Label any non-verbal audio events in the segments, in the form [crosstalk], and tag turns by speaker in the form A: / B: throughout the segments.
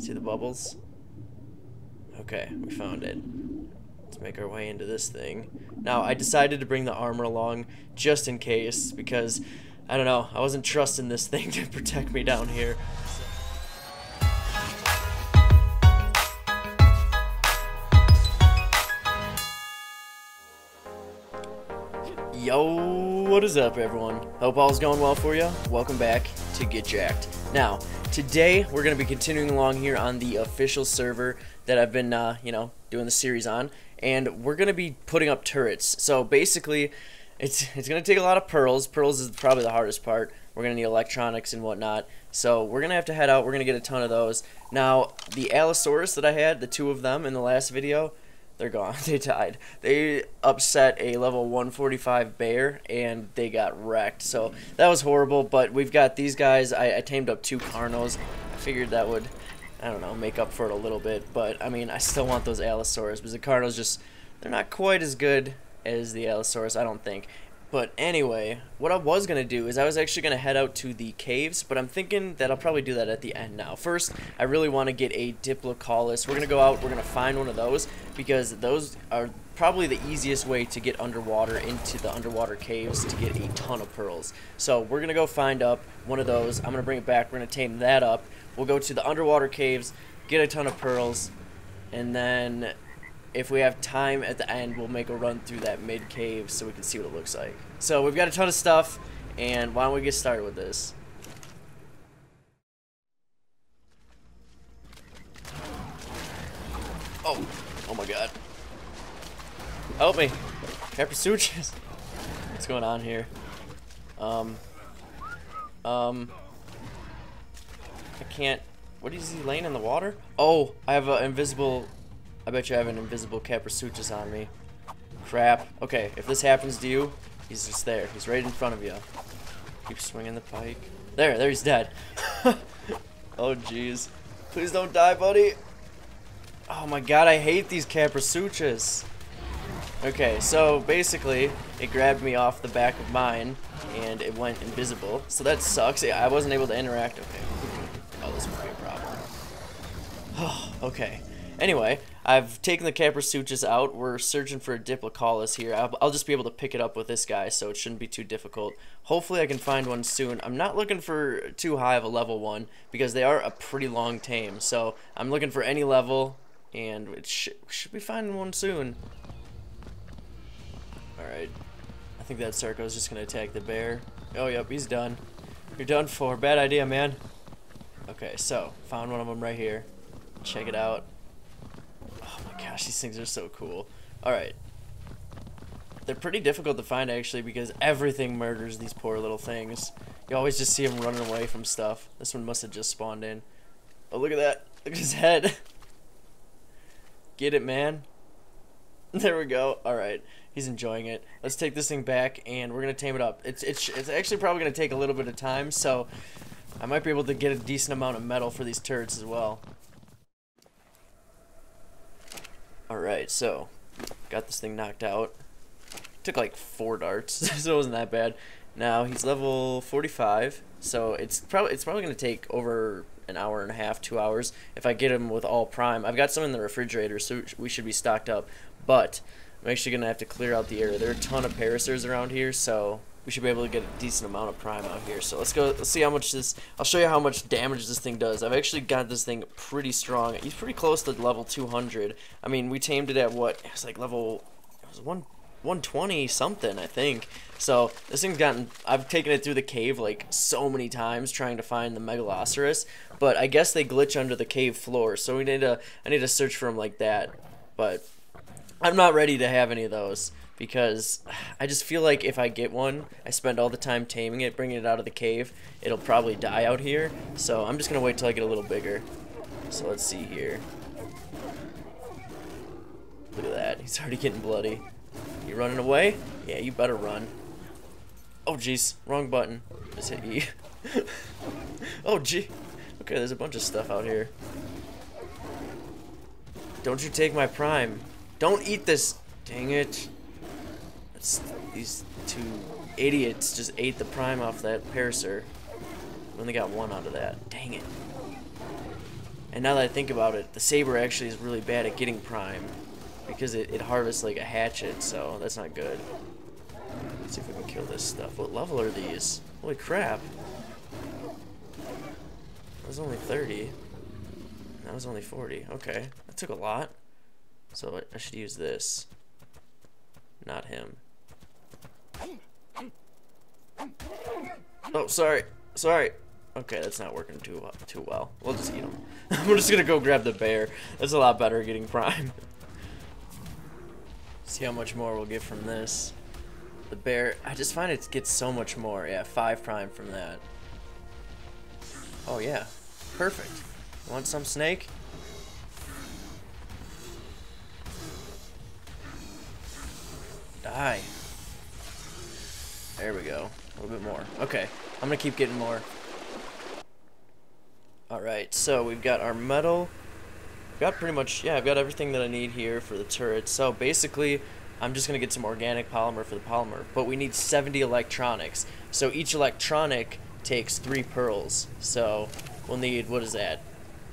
A: See the bubbles? Okay, we found it. Let's make our way into this thing. Now, I decided to bring the armor along just in case because, I don't know, I wasn't trusting this [laughs] thing to protect me down here. Yo, what is up everyone? Hope all's going well for you. Welcome back to Get Jacked. Now, today we're going to be continuing along here on the official server that I've been, uh, you know, doing the series on, and we're going to be putting up turrets. So basically, it's, it's going to take a lot of pearls. Pearls is probably the hardest part. We're going to need electronics and whatnot. So we're going to have to head out. We're going to get a ton of those. Now, the Allosaurus that I had, the two of them in the last video, they're gone. [laughs] they died. They upset a level 145 bear and they got wrecked. So that was horrible. But we've got these guys. I, I tamed up two Carnos. I figured that would, I don't know, make up for it a little bit. But I mean, I still want those Allosaurus because the Carnos just, they're not quite as good as the Allosaurus, I don't think. But anyway, what I was going to do is I was actually going to head out to the caves, but I'm thinking that I'll probably do that at the end now. First, I really want to get a Diplocaulus. We're going to go out, we're going to find one of those, because those are probably the easiest way to get underwater into the underwater caves to get a ton of pearls. So we're going to go find up one of those. I'm going to bring it back. We're going to tame that up. We'll go to the underwater caves, get a ton of pearls, and then if we have time at the end, we'll make a run through that mid cave so we can see what it looks like. So we've got a ton of stuff, and why don't we get started with this? Oh, oh my god. Help me. Kaprosuchus. [laughs] What's going on here? Um, um, I can't, what is he laying in the water? Oh, I have an invisible I bet you have an invisible Kaprosuchus on me. Crap. Okay, if this happens to you, he's just there. He's right in front of you. Keep swinging the pike. There, there he's dead. [laughs] oh, jeez. Please don't die, buddy. Oh my god, I hate these Kaprosuchus. Okay, so basically, it grabbed me off the back of mine, and it went invisible. So that sucks. I wasn't able to interact. Okay. Oh, this might be a problem. Oh, [sighs] okay. Anyway, I've taken the Kaprosuchus out. We're searching for a Diplocaulus here. I'll, I'll, just be able to pick it up with this guy, so it shouldn't be too difficult. Hopefully I can find one soon. I'm not looking for too high of a level one, because they are a pretty long tame. So I'm looking for any level, and it sh should be finding one soon. Alright. I think that Sarco is just going to attack the bear. Oh, yep, he's done. You're done for. Bad idea, man. Okay, so, found one of them right here. Check it out. Gosh, these things are so cool. Alright. They're pretty difficult to find, actually, because everything murders these poor little things. You always just see them running away from stuff. This one must have just spawned in. Oh, look at that. Look at his head. [laughs] Get it, man. [laughs] There we go. Alright. He's enjoying it. Let's take this thing back, and we're going to tame it up. It's, it's, it's actually probably going to take a little bit of time, so I might be able to get a decent amount of metal for these turrets as well. Alright, so, got this thing knocked out. Took like four darts, [laughs] so it wasn't that bad. Now, he's level 45, so it's probably it's probably to take over an hour and a half, two hours, if I get him with all prime. I've got some in the refrigerator, so we should be stocked up, but I'm actually to have to clear out the area. There are a ton of Parasaurs around here, so we should be able to get a decent amount of prime out here. So let's go, let's see how much this, I'll show you how much damage this thing does. I've actually got this thing pretty strong. He's pretty close to level 200. I mean, we tamed it at what, it was like level, it was one, 120 something, I think. So this thing's gotten, I've taken it through the cave like so many times trying to find the Megaloceros, but I guess they glitch under the cave floor, so we need to, I need to search for them like that. But I'm not ready to have any of those because I just feel like if I get one, I spend all the time taming it, bringing it out of the cave, it'll probably die out here. So I'm just going to wait till I get a little bigger. So let's see here. Look at that. He's already getting bloody. You running away? Yeah, you better run. Oh, jeez. Wrong button. Just hit E. [laughs] oh, gee. Okay, there's a bunch of stuff out here. Don't you take my prime. Don't eat this. Dang it. These two idiots just ate the prime off that Parasaur. We only got one out of that. Dang it. And now that I think about it, the saber actually is really bad at getting prime because it, it harvests like a hatchet, so that's not good. Let's see if we can kill this stuff. What level are these? Holy crap. That was only 30. That was only 40. Okay, that took a lot. So I should use this. Not him. Oh, sorry. Sorry. Okay, that's not working too uh, too well. We'll just eat them. [laughs] We're just gonna go grab the bear. That's a lot better getting prime. [laughs] See how much more we'll get from this. The bear, I just find it gets so much more. Yeah, five prime from that. Oh yeah, perfect. Want some snake? Die. There we go. A little bit more. Okay, I'm gonna keep getting more. Alright, so we've got our metal. We've got pretty much, yeah, I've got everything that I need here for the turret. So basically, I'm just going to get some organic polymer for the polymer. But we need 70 electronics. So each electronic takes three pearls. So we'll need, what is that?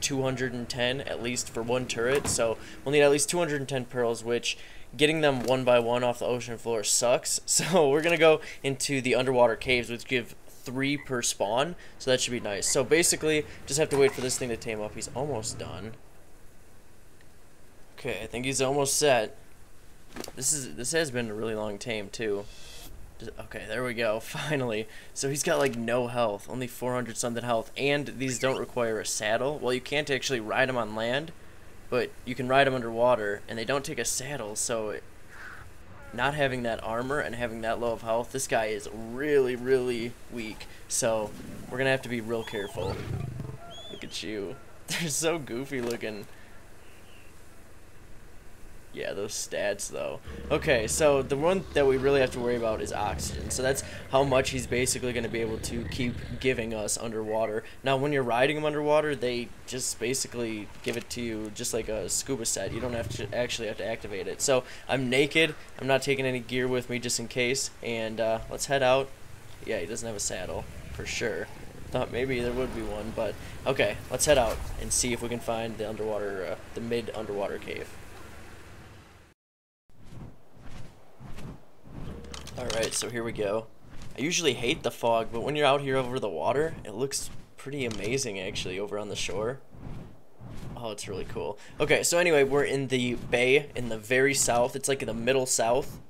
A: 210 at least for one turret. So we'll need at least 210 pearls, which getting them one by one off the ocean floor sucks. [laughs] So we're going to go into the underwater caves, which give three per spawn, so that should be nice. So basically, just have to wait for this thing to tame up. He's almost done. Okay, I think he's almost set. This is this has been a really long tame too. Okay, there we go. [laughs] Finally. So he's got like no health, only 400 something health, and these don't require a saddle. Well, you can't actually ride them on land, but you can ride them underwater, and they don't take a saddle. So it, not having that armor and having that low of health, this guy is really, really weak. So we're gonna have to be real careful. Look at you. [laughs] They're so goofy looking. Yeah, those stats though. Okay, so the one that we really have to worry about is oxygen. So that's how much he's basically going to be able to keep giving us underwater. Now, when you're riding him underwater, they just basically give it to you just like a scuba set. You don't have to actually have to activate it. So I'm naked. I'm not taking any gear with me just in case. And uh, let's head out. Yeah, he doesn't have a saddle for sure. Thought maybe there would be one, but okay. Let's head out and see if we can find the underwater, uh, the mid underwater cave. Alright, so here we go. I usually hate the fog, but when you're out here over the water, it looks pretty amazing actually over on the shore. Oh, it's really cool. Okay, so anyway, we're in the bay in the very south. It's like in the middle south.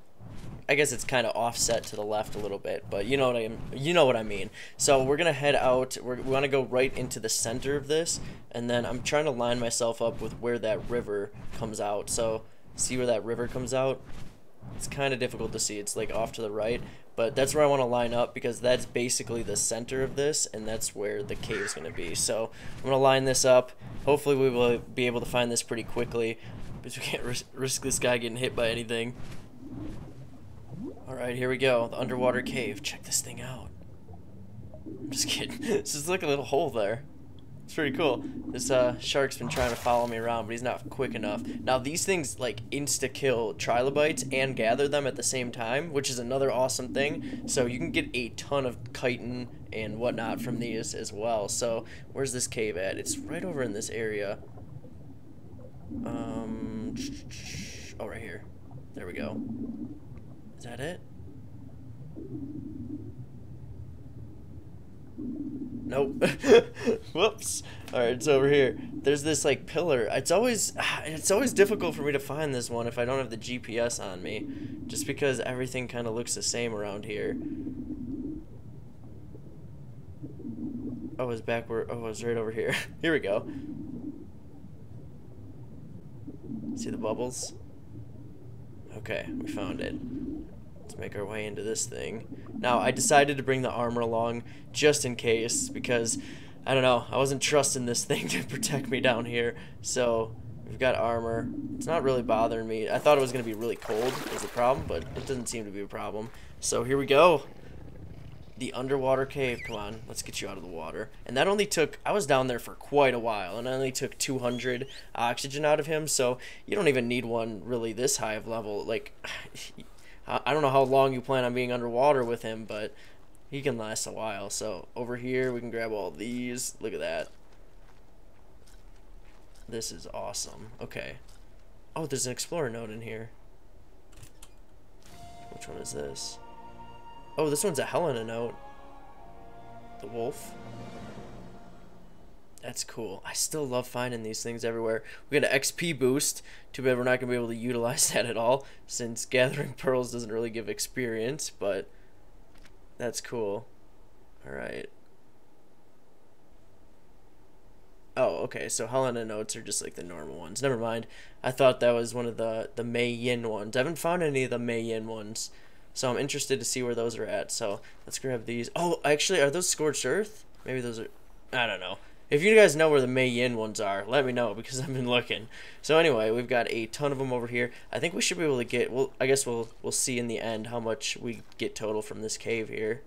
A: I guess it's kind of offset to the left a little bit, but you know what I you know what I mean. So we're gonna head out. We're, we want to go right into the center of this, and then I'm trying to line myself up with where that river comes out. So see where that river comes out. It's kind of difficult to see. It's like off to the right, but that's where I want to line up because that's basically the center of this, and that's where the cave is going to be. So I'm going to line this up. Hopefully we will be able to find this pretty quickly because we can't ris risk this guy getting hit by anything. Alright, here we go. The underwater cave. Check this thing out. I'm just kidding. [laughs] this is like a little hole there. Pretty cool. This uh, shark's been trying to follow me around, but he's not quick enough. Now, these things, like, insta-kill trilobites and gather them at the same time, which is another awesome thing. So you can get a ton of chitin and whatnot from these as well. So where's this cave at? It's right over in this area. Um, [tsk] oh, right here. There we go. Is that it? Nope. [laughs] Whoops. All right, it's over here. There's this like pillar. It's always [sighs] it's always difficult for me to find this one if I don't have the GPS on me, just because everything kind of looks the same around here. Oh, it's back where oh, it's right over here. [laughs] here we go. See the bubbles? Okay, we found it. Make our way into this thing. Now, I decided to bring the armor along just in case because, I don't know, I wasn't trusting this [laughs] thing to protect me down here. So, we've got armor. It's not really bothering me. I thought it was going to be really cold was the problem, but it doesn't seem to be a problem. So, here we go. The underwater cave. Come on, let's get you out of the water. And that only took, I was down there for quite a while, and I only took 200 oxygen out of him, so you don't even need one really this high of level. Like, I don't know how long you plan on being underwater with him, but he can last a while. So over here, we can grab all these. Look at that. This is awesome. Okay. Oh, there's an explorer node in here. Which one is this? Oh, this one's a Helena note. The wolf. That's cool. I still love finding these things everywhere. We got an XP boost. Too bad we're not going to be able to utilize [laughs] that at all, since gathering pearls doesn't really give experience, but that's cool. Alright. Oh, okay. So Helena notes are just like the normal ones. Never mind. I thought that was one of the the Mei Yin ones. I haven't found any of the Mei Yin ones, so I'm interested to see where those are at. So let's grab these. Oh, actually, are those scorched earth? Maybe those are. I don't know. If you guys know where the Mei Yin ones are, let me know because I've been looking. So anyway, we've got a ton of them over here. I think we should be able to get. Well, I guess we'll we'll see in the end how much we get total from this cave here.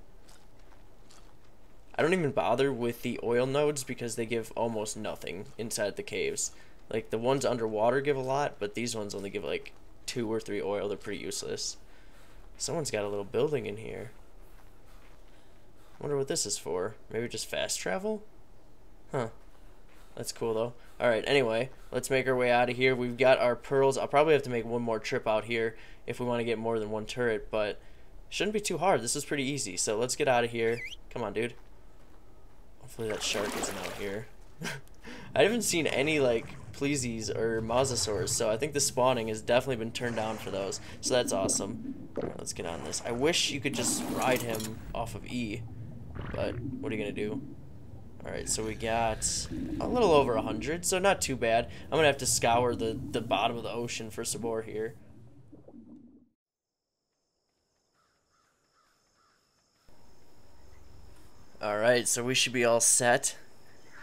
A: I don't even bother with the oil nodes because they give almost nothing inside the caves. Like the ones underwater give a lot, but these ones only give like two or three oil. They're pretty useless. Someone's got a little building in here. Wonder what this is for. Maybe just fast travel? Huh. That's cool though. Alright, anyway, let's make our way out of here. We've got our pearls. I'll probably have to make one more trip out here if we want to get more than one turret, but shouldn't be too hard. This is pretty easy. So let's get out of here. Come on, dude. Hopefully that shark isn't out here. [laughs] I haven't seen any like Pleesies or Mosasaurs, so I think the spawning has definitely been turned down for those. So that's awesome. Let's get on this. I wish you could just ride him off of E, but what are you gonna do? Alright, so we got a little over 100, so not too bad. I'm gonna have to scour the, the bottom of the ocean for some more here. Alright, so we should be all set.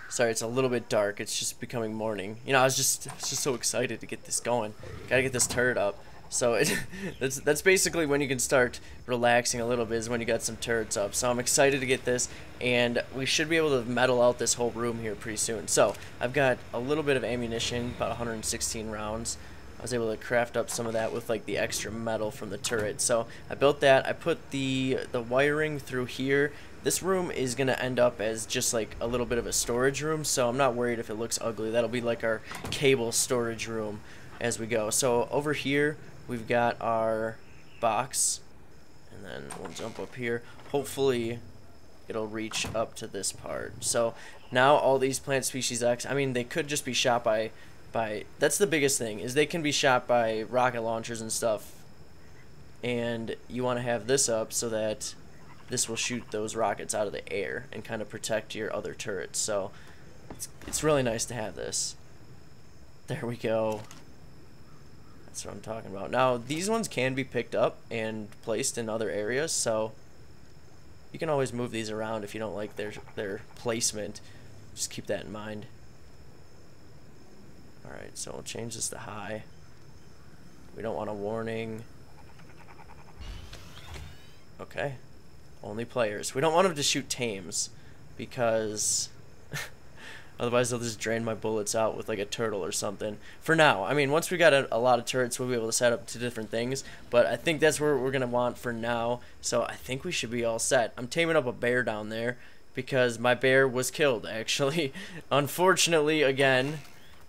A: Sorry, it's a little bit dark. It's just becoming morning. You know, I was just, I was just so excited to get this going. Gotta get this turret up. So it, [laughs] that's that's basically when you can start relaxing a little bit is when you got some turrets up. So I'm excited to get this, and we should be able to metal out this whole room here pretty soon. So I've got a little bit of ammunition, about 116 rounds. I was able to craft up some of that with like the extra metal from the turret. So I built that. I put the the wiring through here. This room is going to end up as just like a little bit of a storage room, so I'm not worried if it looks ugly. That'll be like our cable storage room as we go. So over here, we've got our box, and then we'll jump up here. Hopefully, it'll reach up to this part. So now all these plant species X, I mean, they could just be shot by by that's the biggest thing is they can be shot by rocket launchers and stuff and you want to have this up so that this will shoot those rockets out of the air and kind of protect your other turrets so it's, it's really nice to have this there we go that's what I'm talking about now these ones can be picked up and placed in other areas so you can always move these around if you don't like their their placement just keep that in mind Alright, so we'll change this to high. We don't want a warning. Okay. Only players. We don't want them to shoot tames because otherwise they'll just drain my bullets out with like a turtle or something. For now. I mean, once we got a, a lot of turrets, we'll be able to set up to different things, but I think that's where we're to want for now. So I think we should be all set. I'm taming up a bear down there because my bear was killed [laughs] actually. Unfortunately, again,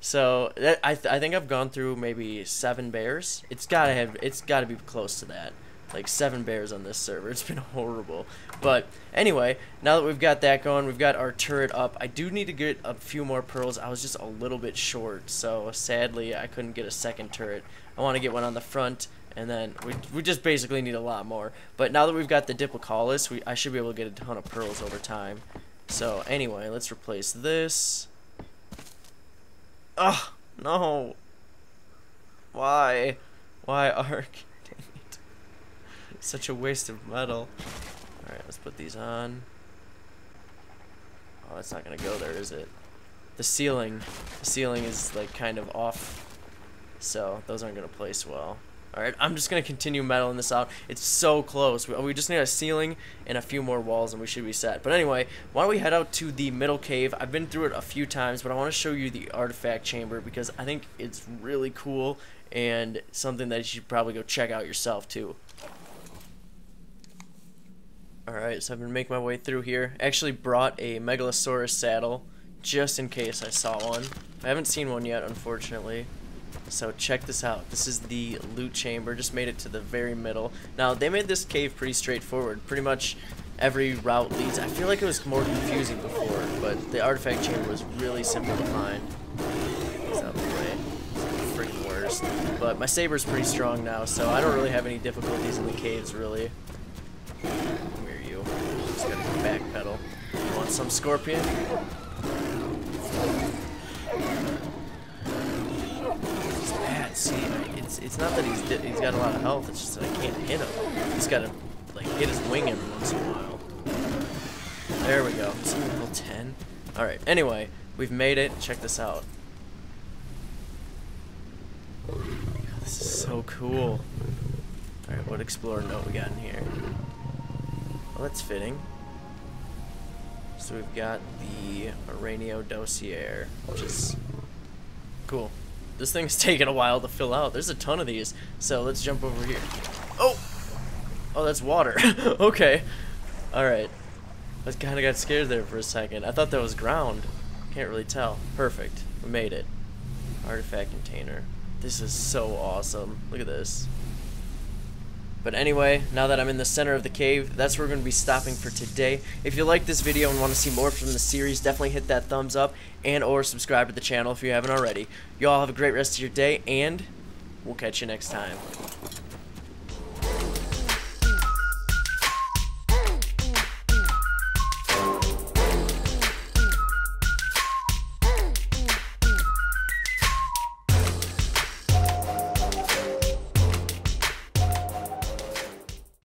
A: so that, I, th I think I've gone through maybe seven bears. It's gotta have it's gotta be close to that. Like seven bears on this server. [laughs] It's been horrible. But anyway, now that we've got that going, we've got our turret up. I do need to get a few more pearls. I was just a little bit short, so sadly I couldn't get a second turret. I want to get one on the front, and then we, we just basically need a lot more. But now that we've got the Diplocaulus, we I should be able to get a ton of pearls over time. So anyway, let's replace this. Oh, no. Why? Why ARK? Such a waste of metal. Alright, let's put these on. Oh, it's not gonna go there, is it? The ceiling. The ceiling is like kind of off. So those aren't gonna place well. Alright, I'm just to continue metaling this out. It's so close. We, we, just need a ceiling and a few more walls and we should be set. But anyway, why don't we head out to the middle cave. I've been through it a few times, but I want to show you the artifact chamber because I think it's really cool and something that you should probably go check out yourself too. Alright, so I've been making my way through here. Actually brought a Megalosaurus saddle just in case I saw one. I haven't seen one yet, unfortunately. So check this out. This is the loot chamber. Just made it to the very middle. Now, they made this cave pretty straightforward. Pretty much every route leads. I feel like it was more confusing before, but the artifact chamber was really simple to find. It's out the way. Freaking worst. But my saber's pretty strong now, so I don't really have any difficulties in the caves, really. You want some scorpion? It's bad. See, it's it's not that he's he's got a lot of health. It's just that I can't hit him. He's got to like hit his wing every once in a while. There we go. He level 10? All right. Anyway, we've made it. Check this out. God, this is so cool. All right, what explorer note we got in here? Well, that's fitting. So we've got the Araneo dossier, which is cool. This thing's [laughs] taking a while to fill out. There's a ton of these. So let's jump over here. Oh! Oh, that's water. [laughs] okay. Alright. I kind of got scared there for a second. I thought that was ground. Can't really tell. Perfect. We made it. Artifact container. This is so awesome. Look at this. But anyway, now that I'm in the center of the cave, that's where we're going to be stopping for today. If you like this video and want to see more from the series, definitely hit that thumbs up and or subscribe to the channel if you haven't already. You all have a great rest of your day, and we'll catch you next time.